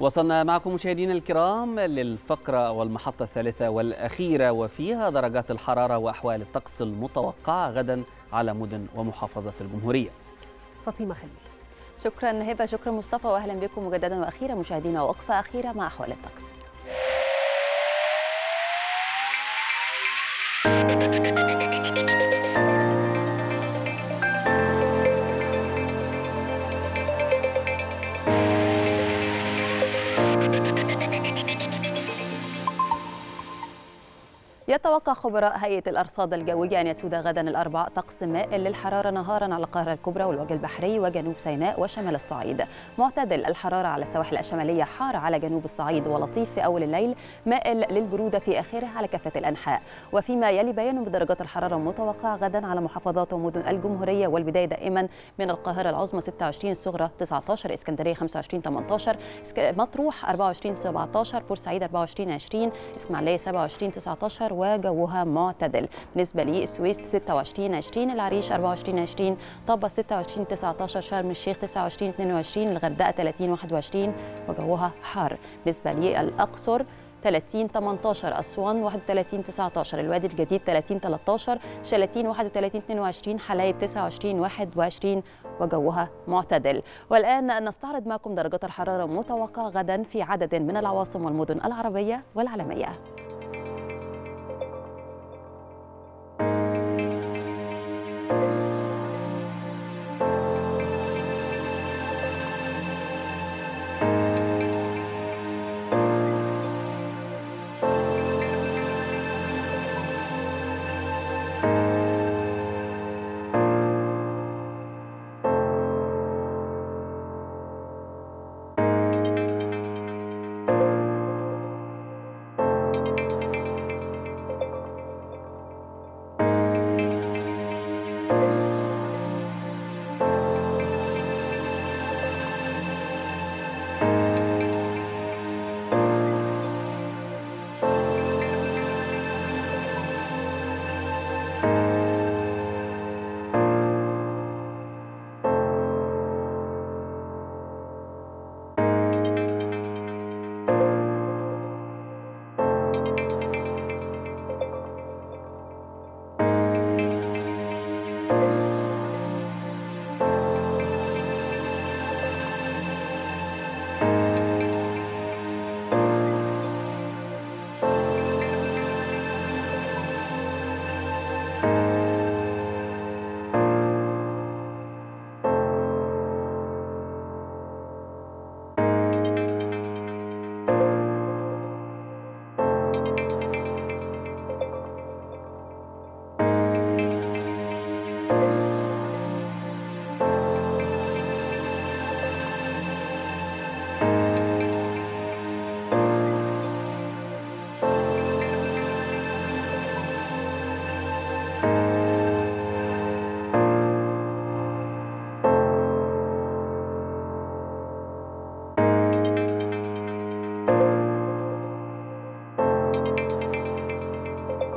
وصلنا معكم مشاهدينا الكرام للفقرة والمحطة الثالثة والأخيرة وفيها درجات الحرارة وأحوال الطقس المتوقعة غدا على مدن ومحافظات الجمهورية. فاطمة خليل. شكرا هبة شكرا مصطفى وأهلا بكم مجددا وأخيرا مشاهدينا وقفة أخيرة مع أحوال الطقس. يتوقع خبراء هيئة الأرصاد الجوية أن يسود غدا الأربعاء طقس مائل للحرارة نهارا على القاهرة الكبرى والوجه البحري وجنوب سيناء وشمال الصعيد. معتدل الحرارة على السواحل الشمالية حار على جنوب الصعيد ولطيف في أول الليل مائل للبرودة في آخره على كافة الأنحاء. وفيما يلي بيان بدرجات الحرارة المتوقعة غدا على محافظات ومدن الجمهورية والبداية دائما من القاهرة العظمى 26 الصغرى 19 اسكندرية 25 18 مطروح 24 17 بورسعيد 24 20 إسماعيلية 27 19 وجوها معتدل. بالنسبة للسويس 26 20 العريش 24 20 طابة 26 19 شرم الشيخ 29 22 الغردقة 30 21 وجوها حار. بالنسبة للأقصر 30 18 أسوان 31 19 الوادي الجديد 30 13 شلاتين 31 22 حلايب 29 21 وجوها معتدل. والآن نستعرض معكم درجات الحرارة المتوقعة غدا في عدد من العواصم والمدن العربية والعالمية.